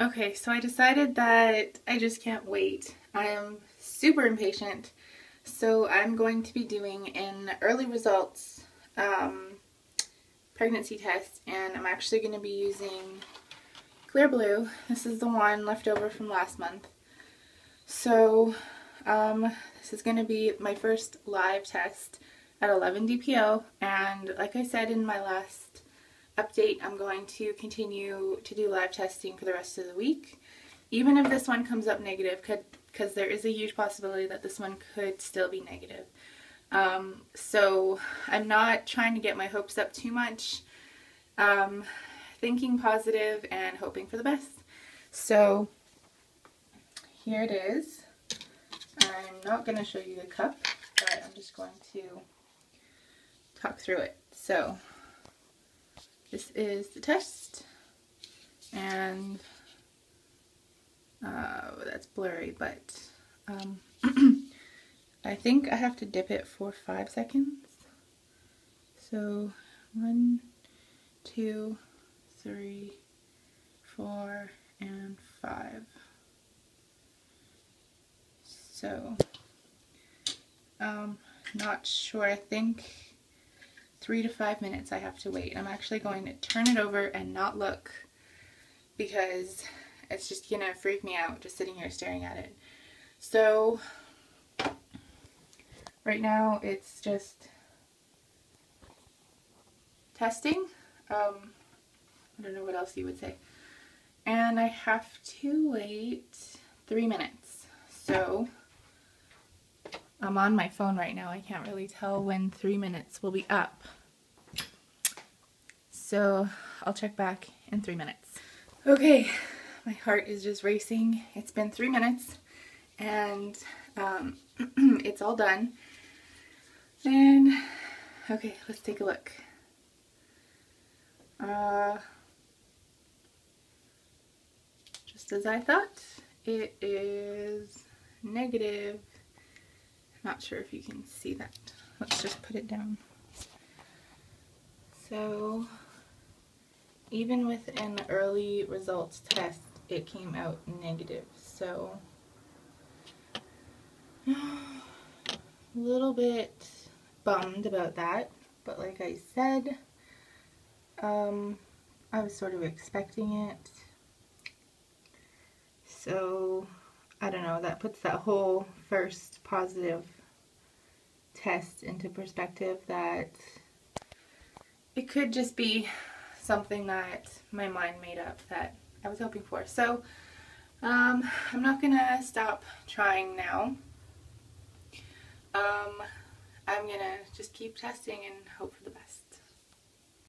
Okay, so I decided that I just can't wait. I am super impatient, so I'm going to be doing an early results um, pregnancy test, and I'm actually going to be using Clearblue. This is the one left over from last month. So um, this is going to be my first live test at 11 DPO, and like I said in my last update, I'm going to continue to do live testing for the rest of the week. Even if this one comes up negative, because there is a huge possibility that this one could still be negative. Um, so I'm not trying to get my hopes up too much. Um, thinking positive and hoping for the best. So here it is. I'm not going to show you the cup, but I'm just going to talk through it. So this is the test, and uh, that's blurry, but um, I think I have to dip it for five seconds. So one, two, three, four, and five. So, um, not sure. I think three to five minutes I have to wait. I'm actually going to turn it over and not look because it's just gonna freak me out just sitting here staring at it. So right now it's just testing. Um, I don't know what else you would say. And I have to wait three minutes. So I'm on my phone right now. I can't really tell when three minutes will be up. So I'll check back in three minutes. Okay, my heart is just racing. It's been three minutes and um, it's all done. And okay, let's take a look. Uh, just as I thought, it is negative not sure if you can see that. Let's just put it down. So even with an early results test, it came out negative. So a little bit bummed about that. But like I said, um, I was sort of expecting it. So I don't know, that puts that whole first positive test into perspective that it could just be something that my mind made up that I was hoping for. So um, I'm not going to stop trying now. Um, I'm going to just keep testing and hope for the best.